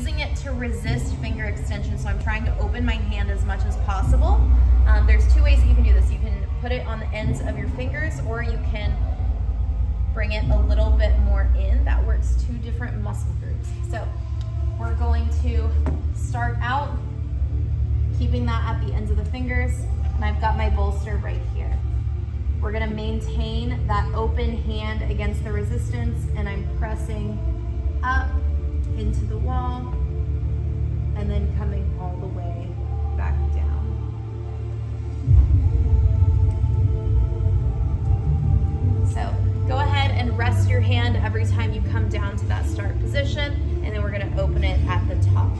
using it to resist finger extension, so I'm trying to open my hand as much as possible. Um, there's two ways that you can do this. You can put it on the ends of your fingers, or you can bring it a little bit more in. That works two different muscle groups. So we're going to start out keeping that at the ends of the fingers, and I've got my bolster right here. We're gonna maintain that open hand against the resistance, and I'm pressing up into the wall, and then coming all the way back down. So go ahead and rest your hand every time you come down to that start position, and then we're gonna open it at the top.